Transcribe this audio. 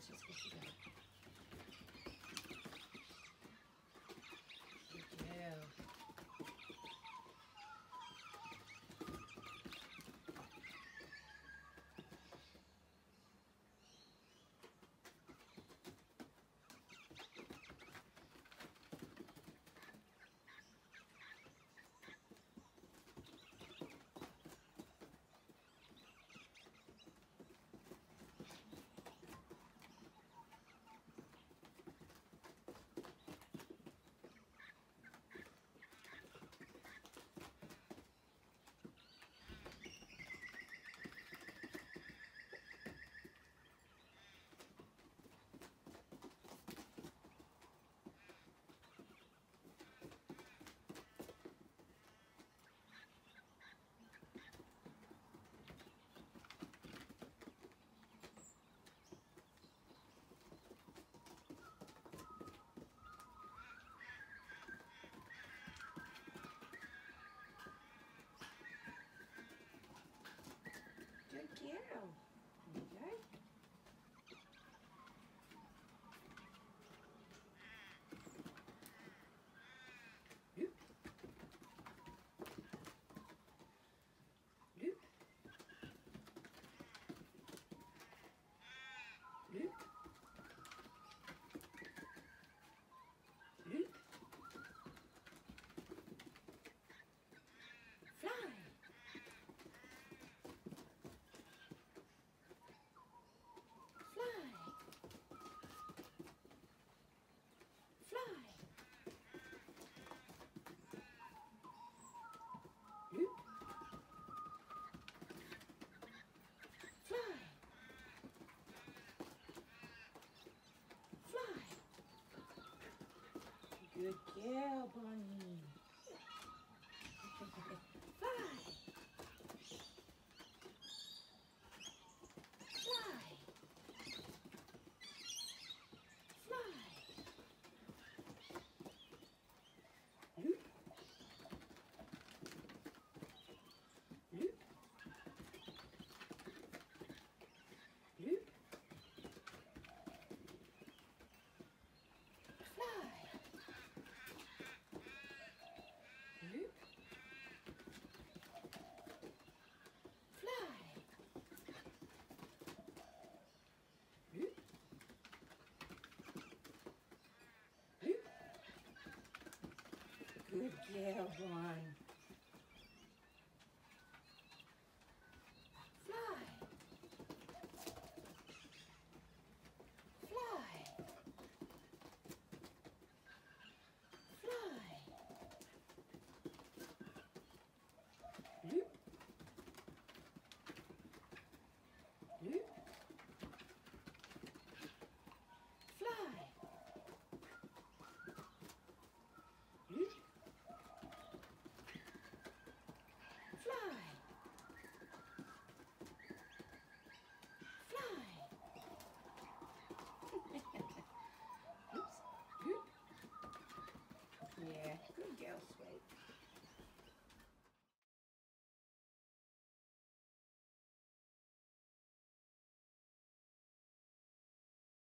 私好きだよ。Good girl, Bonnie. good girl, one.